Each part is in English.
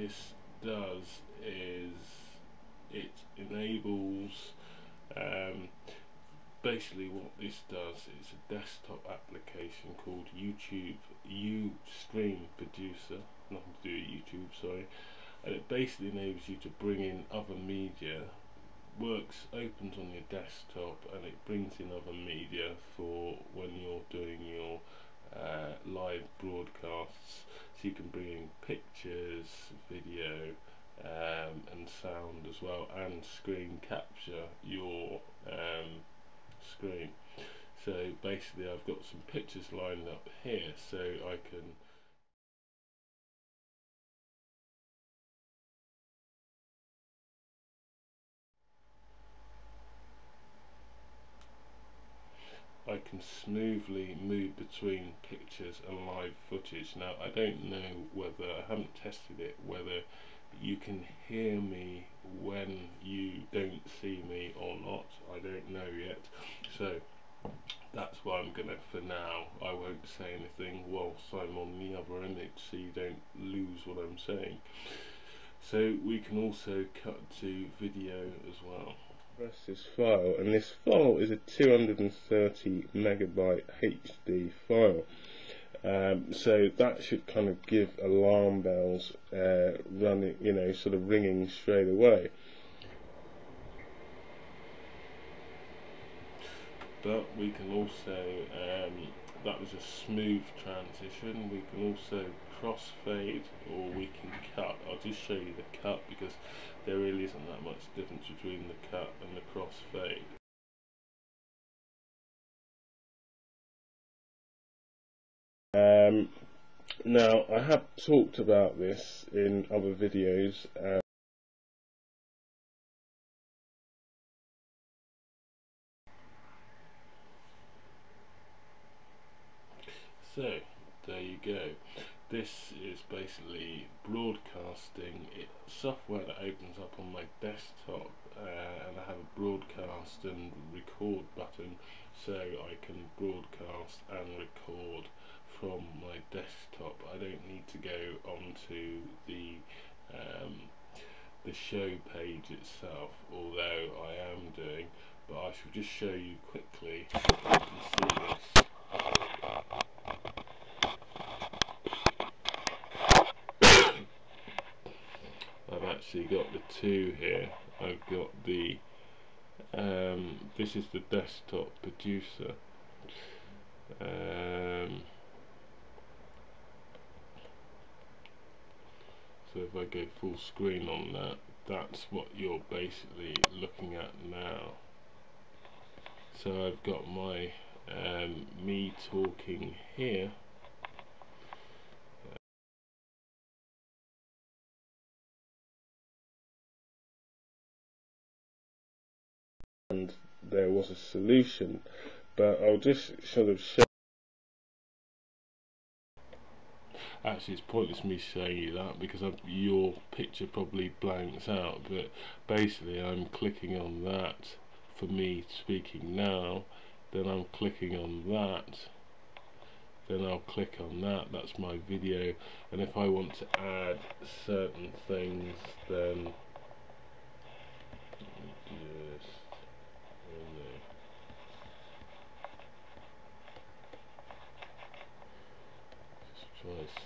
this does is it enables um, basically what this does is a desktop application called YouTube Ustream Producer nothing to do with YouTube sorry and it basically enables you to bring in other media works opens on your desktop and it brings in other media for when you're doing your uh, live broadcasts so you can bring in pictures video um, and sound as well and screen capture your um, screen. So basically I've got some pictures lined up here so I can I can smoothly move between pictures and live footage. Now I don't know whether, I haven't tested it, whether you can hear me when you don't see me or not. I don't know yet. So that's why I'm gonna, for now, I won't say anything whilst I'm on the other image so you don't lose what I'm saying. So we can also cut to video as well press this file and this file is a 230 megabyte HD file. Um, so that should kind of give alarm bells uh, running you know sort of ringing straight away. But we can also um, that was a smooth transition. We can also crossfade or we can cut. I'll just show you the cut because there really isn't that much difference between the cut and the crossfade. Um, now I have talked about this in other videos so there you go. This is basically broadcasting. Software that opens up on my desktop uh, and I have a broadcast and record button so I can broadcast and record from my desktop. I don't need to go onto the um, the show page itself although I am doing but I shall just show you quickly. So you can see this actually got the two here. I've got the um, this is the desktop producer. Um, so if I go full screen on that, that's what you're basically looking at now. So I've got my um, me talking here and there was a solution. But I'll just sort of show actually it's pointless me showing you that because I've, your picture probably blanks out but basically I'm clicking on that for me speaking now then I'm clicking on that then I'll click on that that's my video and if I want to add certain things then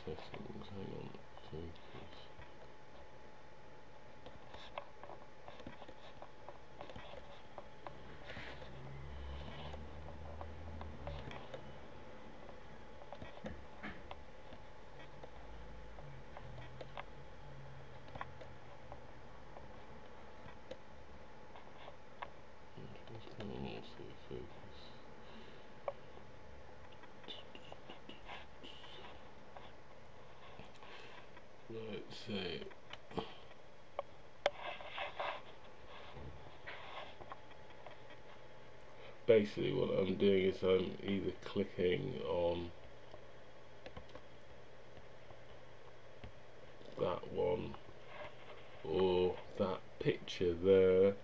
是什么？我想用 A 字。See basically what I'm doing is I'm either clicking on that one or that picture there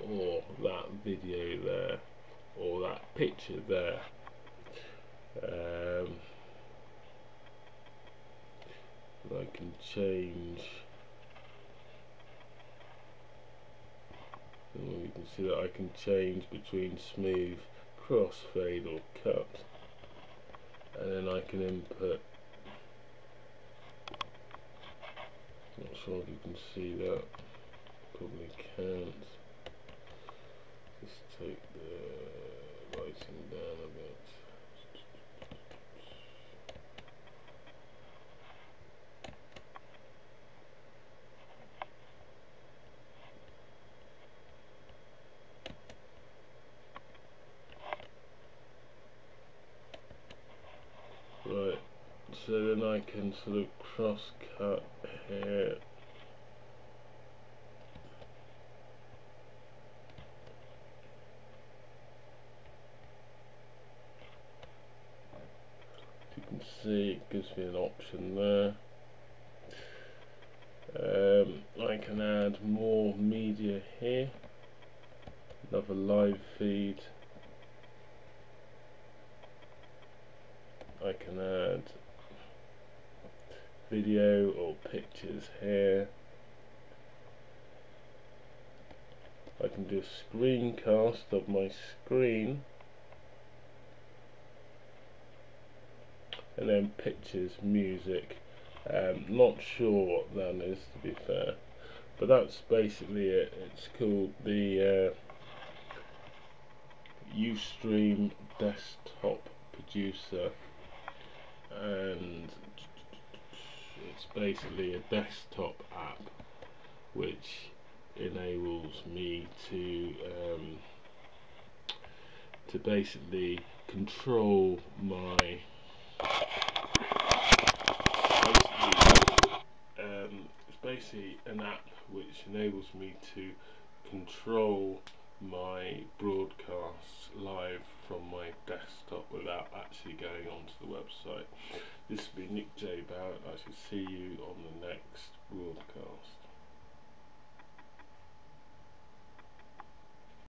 or that video there or that picture there. Um, I can change. You can see that I can change between smooth, crossfade or cut. And then I can input. Not sure if you can see that. Probably can't. Just take the lighting down a bit so then I can sort of cross cut here. you can see it gives me an option there. Um, I can add more media here, another live feed I can add video or pictures here. I can do a screencast of my screen. And then pictures, music. Um, not sure what that is to be fair. But that's basically it. It's called the uh, Ustream desktop producer. And it's basically a desktop app which enables me to um, to basically control my um, it's basically an app which enables me to control my broadcasts live from my desktop without actually going onto the website. This will be Nick J Barrett. I shall see you on the next broadcast.